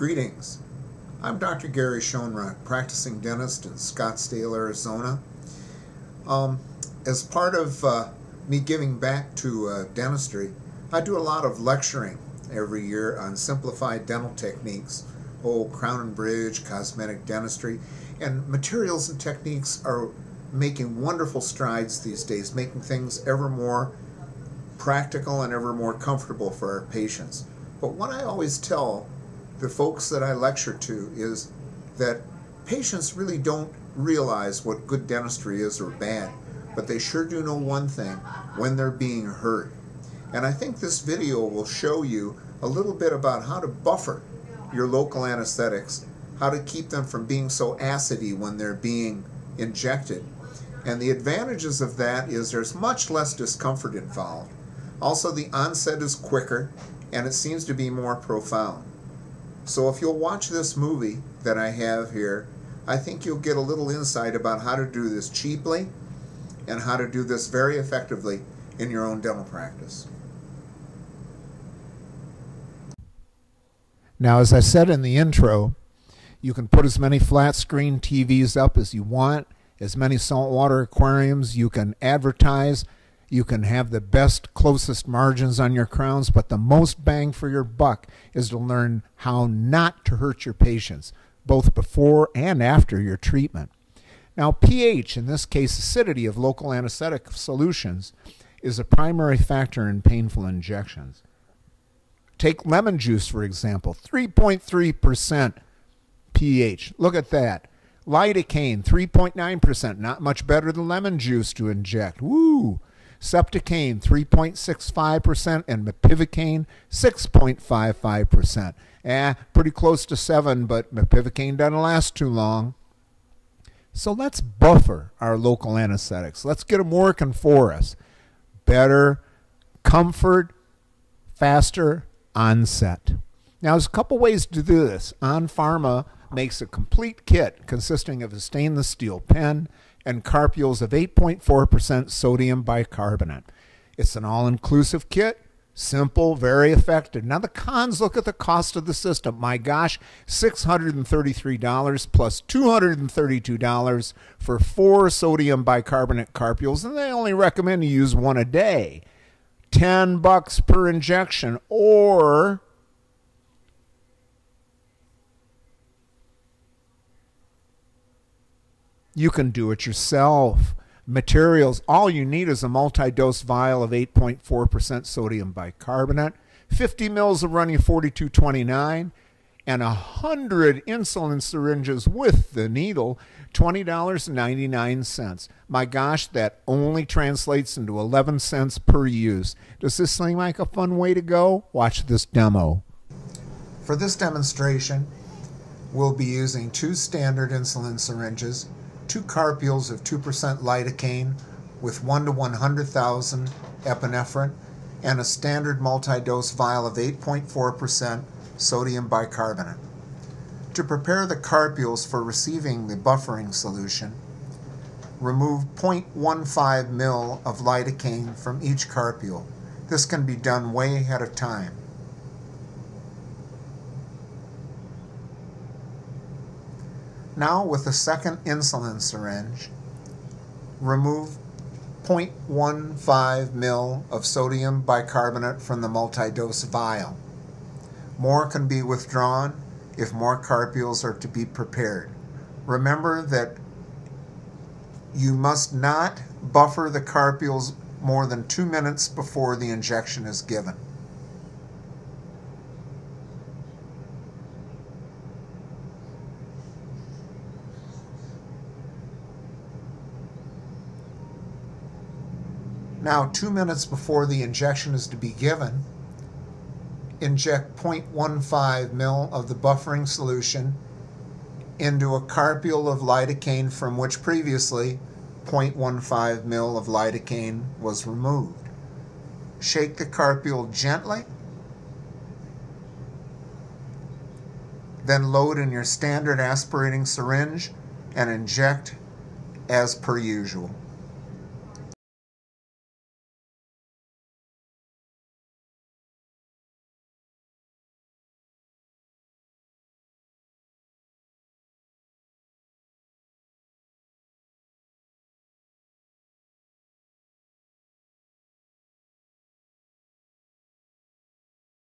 Greetings. I'm Dr. Gary Schoenrock, practicing dentist in Scottsdale, Arizona. Um, as part of uh, me giving back to uh, dentistry, I do a lot of lecturing every year on simplified dental techniques, oh, crown and bridge, cosmetic dentistry, and materials and techniques are making wonderful strides these days, making things ever more practical and ever more comfortable for our patients. But what I always tell the folks that I lecture to is that patients really don't realize what good dentistry is or bad, but they sure do know one thing when they're being hurt. And I think this video will show you a little bit about how to buffer your local anesthetics, how to keep them from being so acidy when they're being injected. And the advantages of that is there's much less discomfort involved. Also, the onset is quicker and it seems to be more profound. So if you'll watch this movie that I have here, I think you'll get a little insight about how to do this cheaply and how to do this very effectively in your own dental practice. Now, as I said in the intro, you can put as many flat screen TVs up as you want, as many saltwater aquariums. You can advertise you can have the best, closest margins on your crowns, but the most bang for your buck is to learn how not to hurt your patients, both before and after your treatment. Now, pH, in this case acidity of local anesthetic solutions, is a primary factor in painful injections. Take lemon juice, for example, 3.3% pH. Look at that. Lidocaine, 3.9%, not much better than lemon juice to inject. Woo! Septocaine 3.65%, and Mepivacaine 6.55%. Eh, pretty close to 7, but Mepivacaine doesn't last too long. So let's buffer our local anesthetics. Let's get them working for us. Better comfort, faster onset. Now, there's a couple ways to do this. Onpharma makes a complete kit consisting of a stainless steel pen, and carpules of 8.4% sodium bicarbonate. It's an all inclusive kit. Simple, very effective. Now, the cons look at the cost of the system. My gosh, $633 plus $232 for four sodium bicarbonate carpules, and they only recommend you use one a day. 10 bucks per injection, or You can do it yourself. Materials, all you need is a multi-dose vial of 8.4% sodium bicarbonate, 50 mils of running 4229, and 100 insulin syringes with the needle, $20.99. My gosh, that only translates into 11 cents per use. Does this seem like a fun way to go? Watch this demo. For this demonstration, we'll be using two standard insulin syringes, two carpules of 2% lidocaine with 1 to 100,000 epinephrine and a standard multi-dose vial of 8.4% sodium bicarbonate. To prepare the carpules for receiving the buffering solution, remove 0.15 ml of lidocaine from each carpule. This can be done way ahead of time. Now with the second insulin syringe, remove 0.15 ml of sodium bicarbonate from the multi-dose vial. More can be withdrawn if more carpules are to be prepared. Remember that you must not buffer the carpules more than two minutes before the injection is given. Now, two minutes before the injection is to be given, inject 0.15 ml of the buffering solution into a carpule of lidocaine from which previously 0.15 ml of lidocaine was removed. Shake the carpule gently, then load in your standard aspirating syringe and inject as per usual.